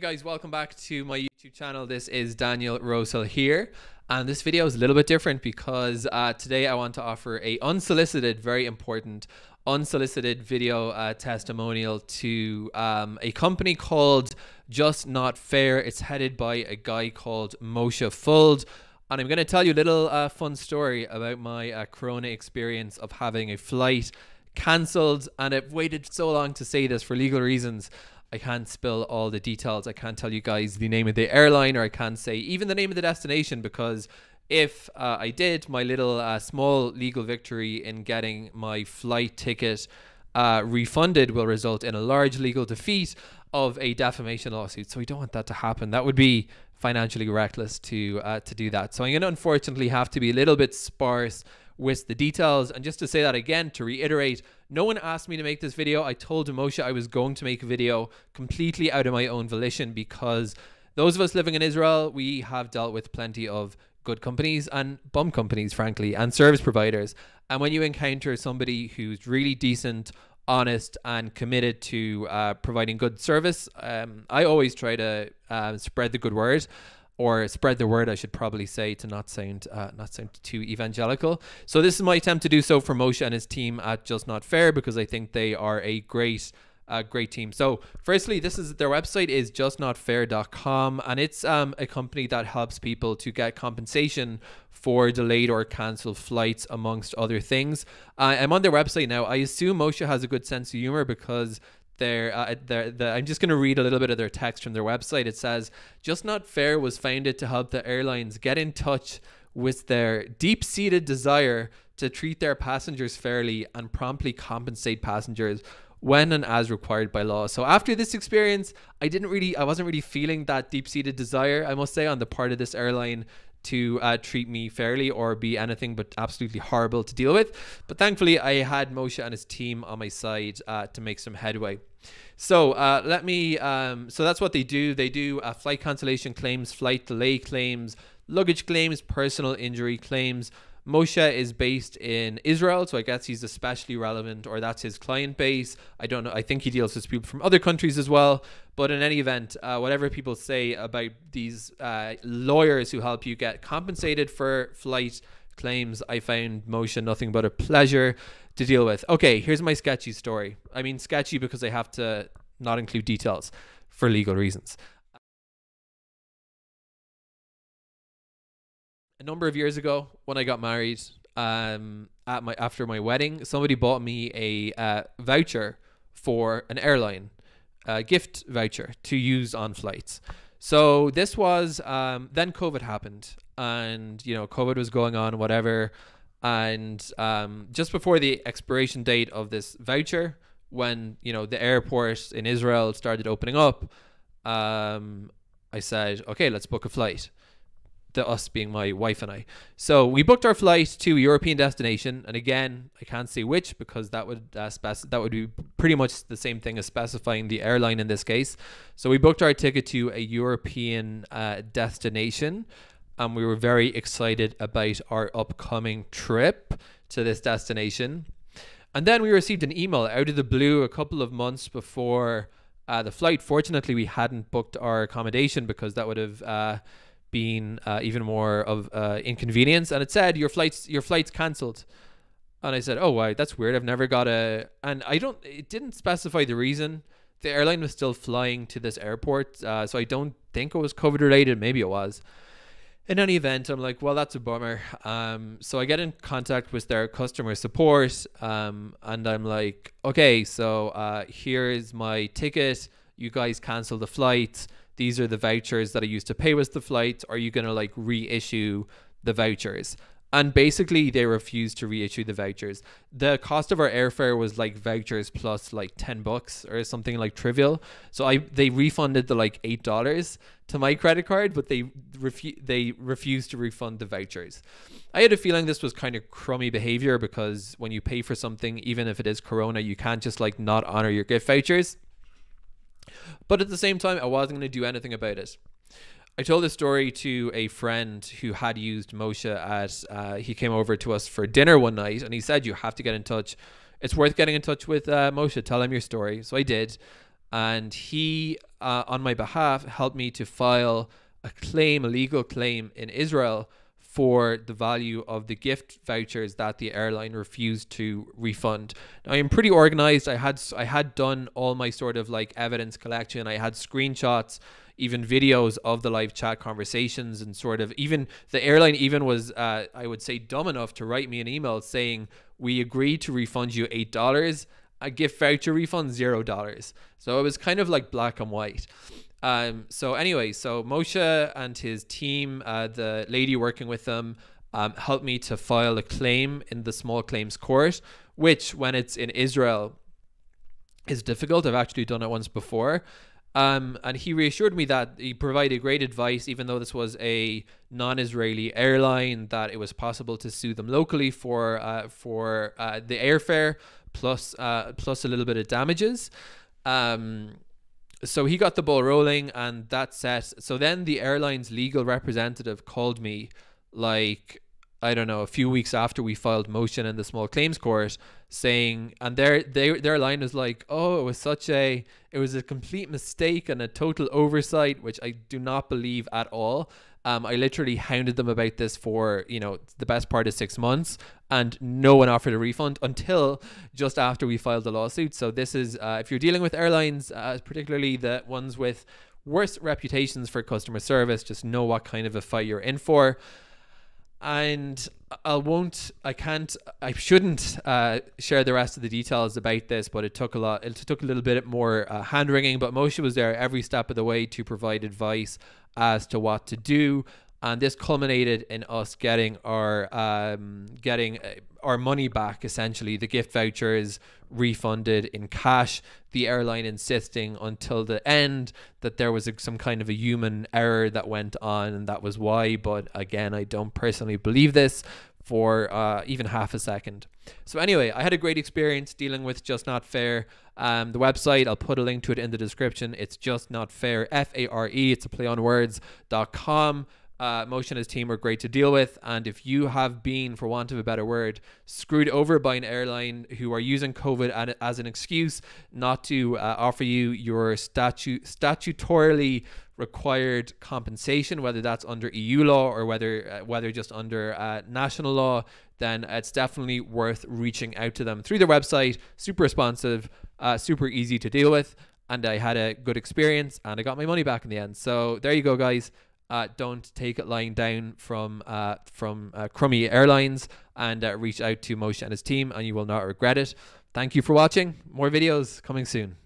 guys, welcome back to my YouTube channel. This is Daniel Rosehill here. And this video is a little bit different because uh, today I want to offer a unsolicited, very important unsolicited video uh, testimonial to um, a company called Just Not Fare. It's headed by a guy called Moshe Fuld. And I'm going to tell you a little uh, fun story about my uh, Corona experience of having a flight cancelled. And I've waited so long to say this for legal reasons. I can't spill all the details. I can't tell you guys the name of the airline, or I can't say even the name of the destination because if uh, I did, my little uh, small legal victory in getting my flight ticket uh, refunded will result in a large legal defeat of a defamation lawsuit. So we don't want that to happen. That would be financially reckless to uh, to do that. So I'm going to unfortunately have to be a little bit sparse with the details. And just to say that again, to reiterate, no one asked me to make this video. I told Moshe I was going to make a video completely out of my own volition because those of us living in Israel, we have dealt with plenty of good companies and bum companies, frankly, and service providers. And when you encounter somebody who's really decent, honest, and committed to uh, providing good service, um, I always try to uh, spread the good word or spread the word, I should probably say, to not sound uh, not sound too evangelical. So this is my attempt to do so for Moshe and his team at Just Not Fare because I think they are a great uh, great team. So, firstly, this is their website is justnotfare.com, and it's um, a company that helps people to get compensation for delayed or cancelled flights, amongst other things. Uh, I'm on their website now. I assume Moshe has a good sense of humor because their, uh, their the, I'm just going to read a little bit of their text from their website. It says, Just Not Fare was founded to help the airlines get in touch with their deep seated desire to treat their passengers fairly and promptly compensate passengers when and as required by law. So after this experience, I didn't really, I wasn't really feeling that deep seated desire, I must say, on the part of this airline to uh, treat me fairly or be anything but absolutely horrible to deal with. But thankfully, I had Moshe and his team on my side uh, to make some headway. So uh, let me. Um, so that's what they do. They do uh, flight cancellation claims, flight delay claims, luggage claims, personal injury claims. Moshe is based in Israel, so I guess he's especially relevant, or that's his client base. I don't know. I think he deals with people from other countries as well. But in any event, uh, whatever people say about these uh, lawyers who help you get compensated for flight claims, I found Moshe nothing but a pleasure to deal with. Okay, here's my sketchy story. I mean, sketchy because I have to not include details for legal reasons. A number of years ago when I got married, um, at my after my wedding, somebody bought me a uh, voucher for an airline, a gift voucher to use on flights. So this was um, then COVID happened, and you know COVID was going on, whatever. And um, just before the expiration date of this voucher, when you know the airport in Israel started opening up, um, I said, okay, let's book a flight the us being my wife and I. So we booked our flight to a European destination, and again, I can't say which because that would uh, spec- that would be pretty much the same thing as specifying the airline in this case. So we booked our ticket to a European uh, destination, and we were very excited about our upcoming trip to this destination. And then we received an email out of the blue a couple of months before uh, the flight. Fortunately, we hadn't booked our accommodation because that would have been uh, even more of uh, inconvenience. And it said your flights your flight's cancelled. And I said, "Oh, wow, that's weird. I've never got a." And I don't. It didn't specify the reason. The airline was still flying to this airport, uh, so I don't think it was COVID related. Maybe it was. In any event, I'm like, well, that's a bummer. Um, so I get in contact with their customer support, um, and I'm like, okay, so uh, here is my ticket. You guys cancel the flight these are the vouchers that I used to pay with the flight. Are you going to like reissue the vouchers? And basically, they refused to reissue the vouchers. The cost of our airfare was like vouchers plus like ten bucks or something like trivial. So I they refunded the like eight dollars to my credit card, but they refu- they refused to refund the vouchers. I had a feeling this was kind of crummy behavior because when you pay for something, even if it is Corona, you can't just like not honor your gift vouchers. But at the same time, I wasn't going to do anything about it. I told this story to a friend who had used Moshe at, uh, he came over to us for dinner one night and he said, You have to get in touch. It's worth getting in touch with uh, Moshe. Tell him your story. So I did. And he uh, on my behalf helped me to file a claim, a legal claim in Israel for the value of the gift vouchers that the airline refused to refund. Now, I am pretty organized. I had I had done all my sort of like evidence collection. I had screenshots, even videos of the live chat conversations, and sort of even the airline even was uh, I would say dumb enough to write me an email saying we agreed to refund you eight dollars. A gift voucher refund zero dollars. So it was kind of like black and white. Um, so anyway, so Moshe and his team, uh, the lady working with them, um, helped me to file a claim in the small claims court, which when it's in Israel is difficult. I've actually done it once before. Um, and he reassured me that he provided great advice, even though this was a non-Israeli airline, that it was possible to sue them locally for uh, for uh, the airfare plus uh, plus a little bit of damages. Um, so he got the ball rolling and that set. So then the airline's legal representative called me like I don't know, a few weeks after we filed motion in the small claims court saying and their they, their line was like, Oh, it was such a it was a complete mistake and a total oversight, which I do not believe at all. Um, I literally hounded them about this for you know the best part of six months, and no one offered a refund until just after we filed the lawsuit. So this is uh, if you're dealing with airlines, uh, particularly the ones with worse reputations for customer service, just know what kind of a fight you're in for. And I won't, I can't, I shouldn't uh, share the rest of the details about this, but it took a lot, it took a little bit more uh, hand wringing, but Moshe was there every step of the way to provide advice as to what to do and this culminated in us getting our um, getting uh, our money back essentially. The gift vouchers refunded in cash. The airline insisting until the end that there was a, some kind of a human error that went on and that was why. But again i don't personally believe this for uh, even half a second. So anyway i had a great experience dealing with just not fare. Um, the website i'll put a link to it in the description. It's just not fare f-a-r-e it's a play on words.com uh, Moshe and his team were great to deal with. And if you have been, for want of a better word, screwed over by an airline who are using COVID as an excuse not to uh, offer you your statu- statutorily required compensation, whether that's under EU law or whether uh, whether just under uh, national law, then it's definitely worth reaching out to them through their website. Super responsive, uh, super easy to deal with, and I had a good experience and I got my money back in the end. So there you go, guys uh, don't take it lying down from uh, from uh, crummy airlines and uh, reach out to Moshe and his team, and you will not regret it. Thank you for watching. More videos coming soon.